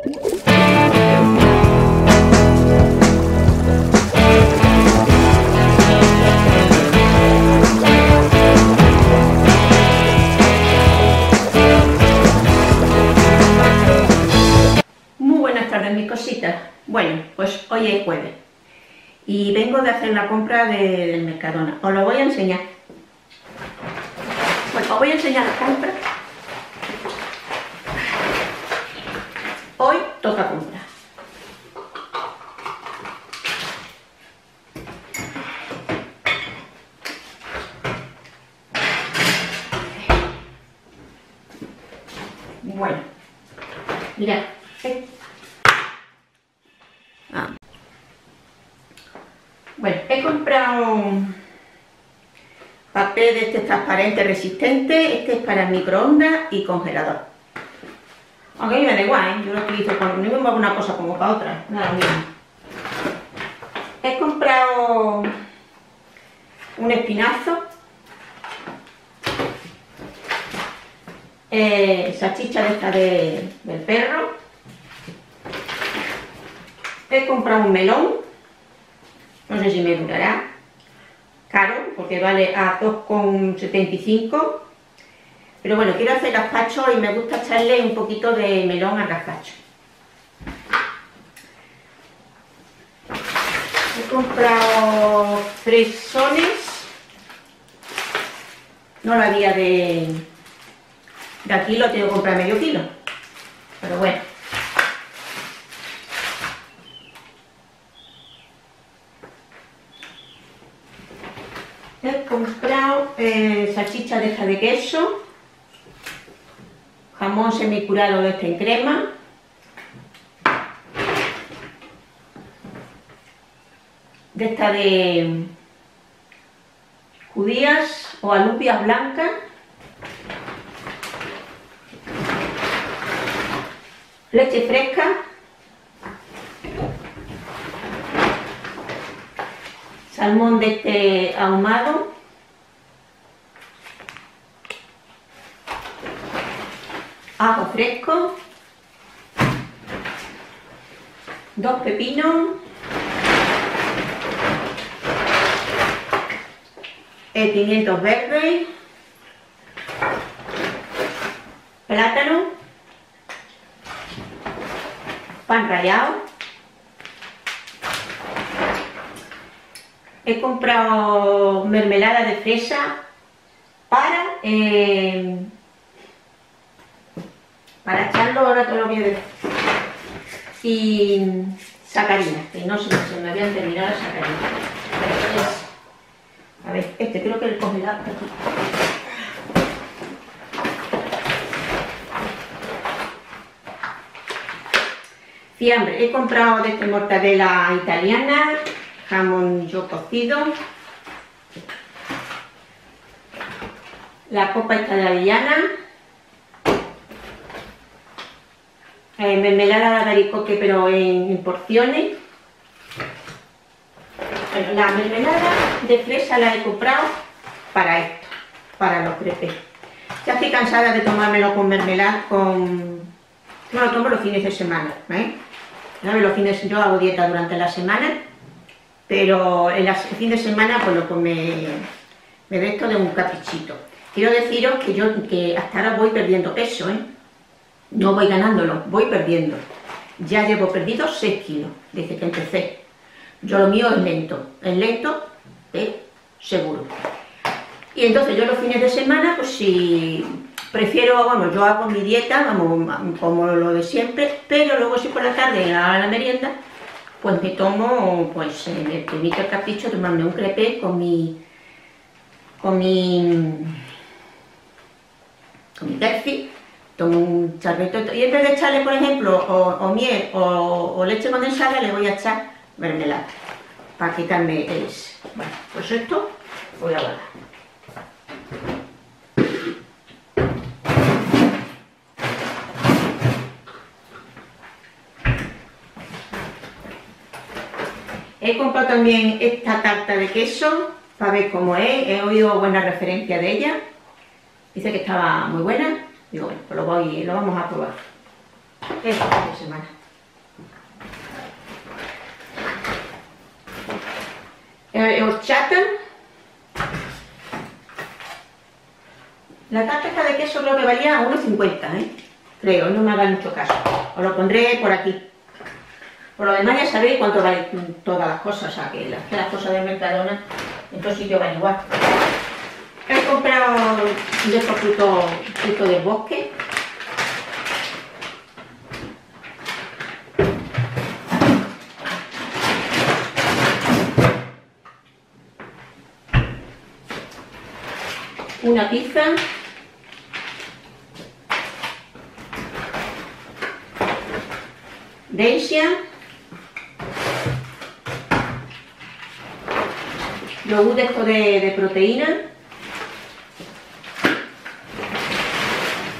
Muy buenas tardes mis cositas. Bueno, pues hoy es jueves y vengo de hacer la compra del Mercadona. Os lo voy a enseñar. Bueno, os voy a enseñar la compra. Hoy toca comprar. Bueno, mirad. eh. Ah. Bueno, he comprado papel de este transparente resistente, este es para microondas y congelador. Aunque a mí me da igual, ¿eh? yo lo utilizo con lo mismo para una cosa como para otra, nada mismo. He comprado un espinazo, eh, salchicha de esta de- del perro, he comprado un melón, no sé si me durará, caro, porque vale a 2,75 pero bueno, quiero hacer gazpacho y me gusta echarle un poquito de melón al gazpacho. He comprado fresones, no la había de, de aquí, lo tengo que comprar medio kilo, pero bueno. He comprado eh, salchicha de esta de queso, jamón semicurado de este crema, de esta de judías o alubias blancas, leche fresca, salmón de este ahumado, ajo fresco, dos pepinos, pimientos verdes, plátano, pan rallado, he comprado mermelada de fresa para eh, para echarlo ahora te lo voy a decir. Y sacarina que no se me, habían terminado las sacarinas a ver este creo que el congelado aquí fiambre he comprado de este mortadela italiana jamón yo cocido. La copa esta de avellana eh, mermelada de albaricoque pero en, porciones Bueno, la mermelada de fresa la he comprado para esto para los crepes ya estoy cansada de tomármelo con mermelada con yo lo tomo los fines de semana ¿eh? ¿Sabes? Los fines, yo hago dieta durante la semana pero las- el fin de semana pues, lo, pues me, me de esto de un caprichito. Quiero deciros que yo que hasta ahora voy perdiendo peso, ¿eh? No voy ganándolo, voy perdiendo. Ya llevo perdido 6 kilos desde que empecé. Yo lo mío es lento, es lento, ¿eh? seguro. Y entonces yo los fines de semana, pues si prefiero, bueno, yo hago mi dieta, vamos, como lo de siempre, pero luego si por la tarde a la merienda, pues me tomo, pues eh, me permite el capricho tomarme un crepe con mi, con mi, con mi Pepsi, tomo un charbito y en vez de echarle, por ejemplo, o, miel o, o leche condensada, le voy a echar mermelada para quitarme ese. Bueno, pues esto voy a guardar. He comprado también esta tarta de queso para ver cómo es. He oído buena referencia de ella. Dice que estaba muy buena. Digo, bueno, pues lo, voy, lo vamos a probar. este fin de semana. Eh, horchata. La tarta de queso creo que valía 1,50, ¿eh? Creo, no me hagan mucho caso. Os lo pondré por aquí. Por lo demás ya sabéis cuánto valen todas las cosas, o sea, que las, que las cosas de Mercadona en todos sitios van igual. He comprado de estos frutos, frutos del bosque. Una pizza. Densia. yogur de esto de, proteína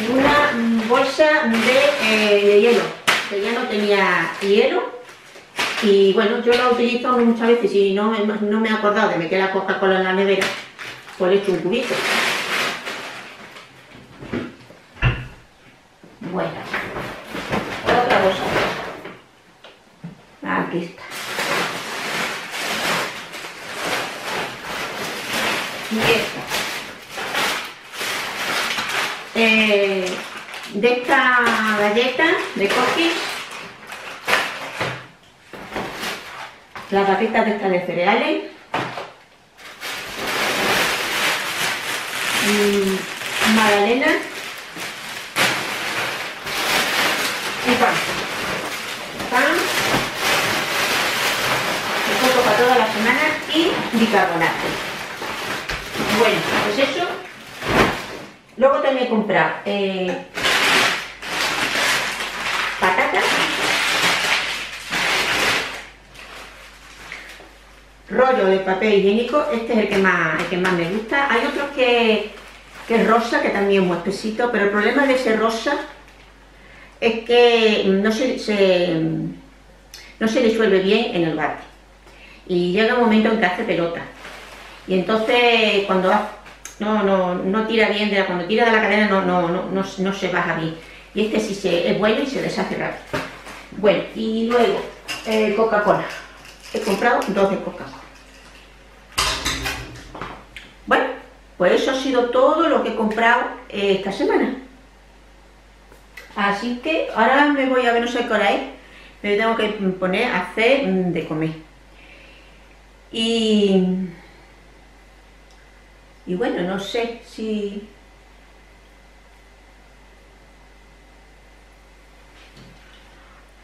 y una eh, de, hielo, que ya no tenía hielo y bueno, yo lo utilizo muchas veces y no, no me he acordado de meter la Coca-Cola en la nevera, pues le he hecho un cubito. Bueno, otra cosa. Aquí está. y esta. De esta galleta de cookies, las barritas de estas de cereales, mm, magdalena y pan. Pan, un poco para toda la semana y bicarbonato. Bueno, pues eso. Luego también he comprado eh, rollo de papel higiénico, este es el que más, el que más me gusta. Hay otros que, que es rosa, que también es muy espesito, pero el problema de ese rosa es que no se, no se disuelve bien en el bate. Y llega un momento en que hace pelota. Y entonces cuando no, no, no tira bien, de la, cuando tira de la cadena no, no, no, no, se baja bien. Y este sí se, es bueno y se deshace rápido. Bueno, y luego eh, Coca-Cola. He comprado dos de Coca-Cola. Bueno, pues eso ha sido todo lo que he comprado eh, esta semana. Así que ahora me voy a ver, no sé qué hora es, me tengo que poner a hacer de comer. Y y bueno, no sé si...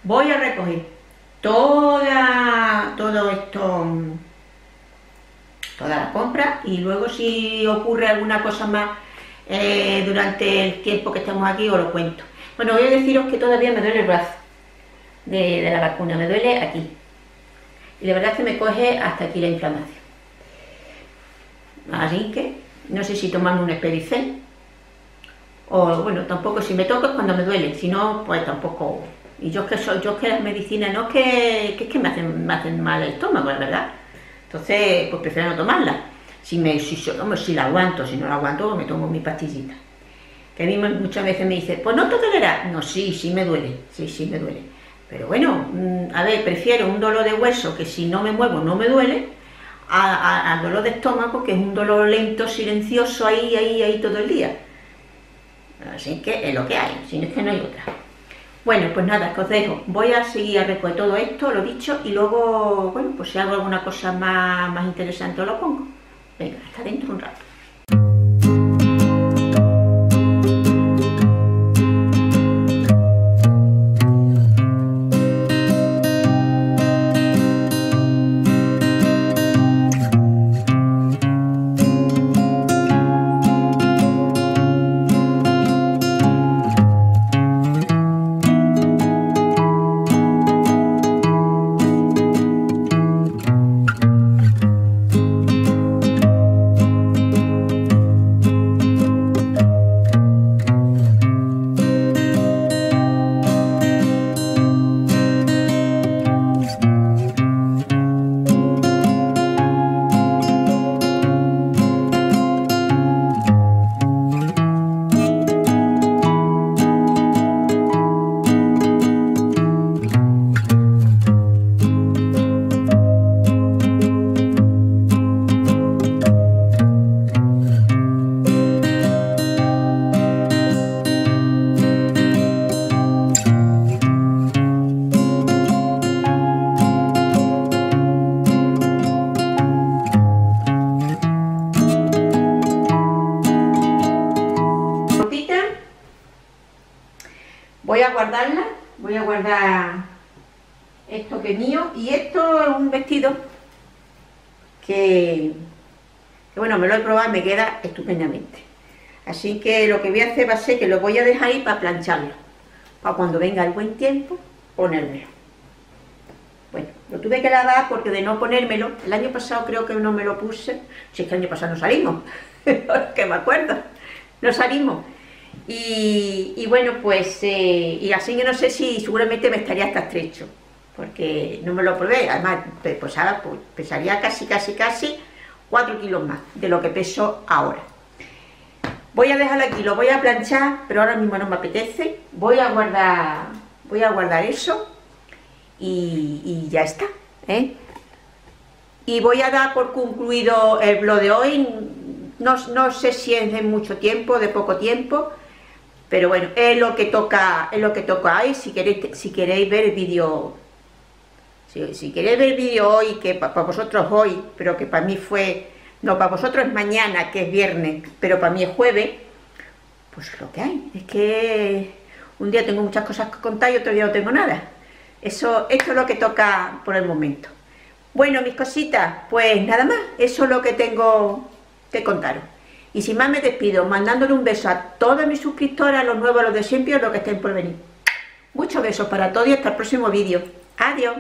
Voy a recoger toda, todo esto, toda la compra y luego si ocurre alguna cosa más eh, durante el tiempo que estamos aquí os lo cuento. Bueno, voy a deciros que todavía me duele el brazo de, la vacuna, me duele aquí. Y de verdad que me coge hasta aquí la inflamación. Así que no sé si tomarme un espericel o bueno, tampoco si me toca es cuando me duele, si no, pues tampoco. Y yo es que soy, yo es que las medicinas no es que, es que me hacen, me hacen mal el estómago, es verdad. Entonces, pues prefiero no tomarla. Si, me, si, la aguanto, si no la aguanto, me tomo mi pastillita. Que a mí muchas veces me dice, pues no te dolerá. No, sí, sí me duele, sí, sí me duele. Pero bueno, mm, a ver, prefiero un dolor de hueso que si no me muevo no me duele, al dolor de estómago, que es un dolor lento, silencioso, ahí, ahí, ahí todo el día. Así que es lo que hay, si no es que no hay otra. Bueno, pues nada, que os dejo. Voy a seguir a recoger todo esto, lo dicho, y luego, bueno, pues si hago alguna cosa más, más interesante os lo pongo. Venga, hasta dentro un rato. Voy a guardar esto que es mío y esto es un vestido que, bueno, me lo he probado me queda estupendamente. Así que lo que voy a hacer va a ser que lo voy a dejar ahí para plancharlo, para cuando venga el buen tiempo ponérmelo. Bueno, lo tuve que lavar porque de no ponérmelo, el año pasado creo que no me lo puse, si es que el año pasado no salimos, que me acuerdo, no salimos. Y, bueno, pues, eh, y así yo no sé si seguramente me estaría hasta estrecho, porque no me lo probé, además ahora pues, pesaría casi, casi, casi 4 kilos más de lo que peso ahora. Voy a dejarlo aquí, lo voy a planchar, pero ahora mismo no me apetece. Voy a guardar, voy a guardar eso y, ya está. ¿eh? Y voy a dar por concluido el blog de hoy. No, no sé si es de mucho tiempo, de poco tiempo, pero bueno, es lo que toca, es lo que toca ahí. Si queréis, si queréis ver el vídeo, si, queréis ver el vídeo hoy, que para vosotros hoy, pero que para mí fue, no, para vosotros es mañana, que es viernes, pero para mí es jueves, pues lo que hay. Es que un día tengo muchas cosas que contar y otro día no tengo nada. Eso, esto es lo que toca por el momento. Bueno, mis cositas, pues nada más, eso es lo que tengo que contaros. Y sin más me despido, mandándole un beso a todos mis suscriptores, a los nuevos, a los de siempre, a los que estén por venir. Muchos besos para todos y hasta el próximo vídeo. Adiós.